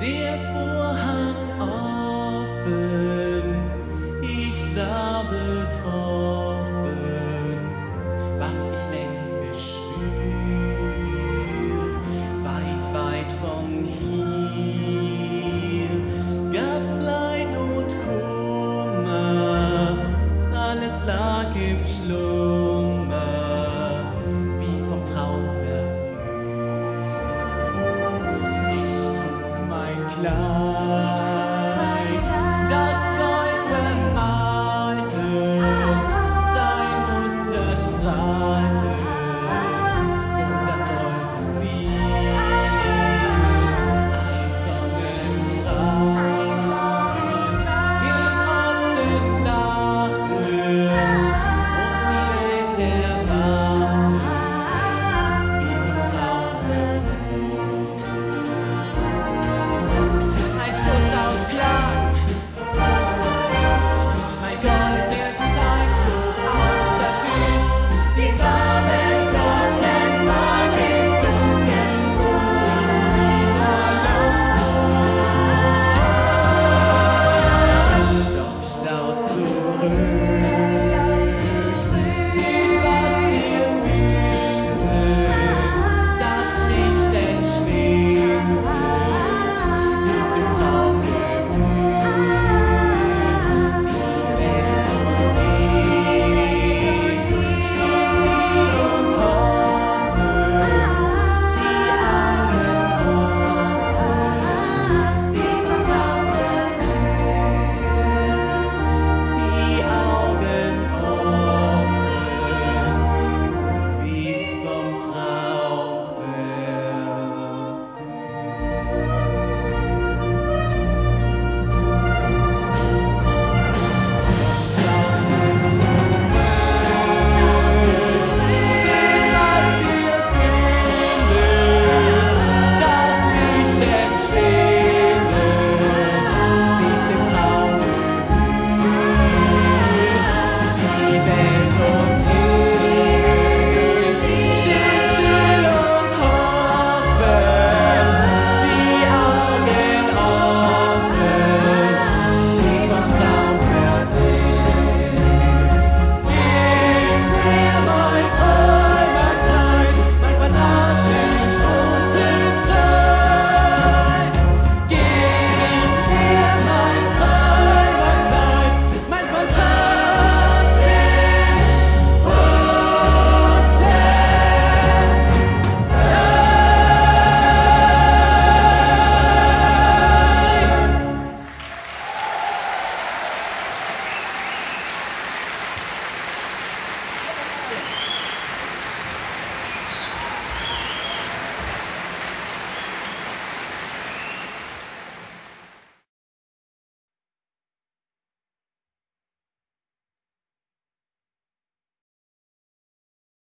der Vorhang offen, ich sah. burn.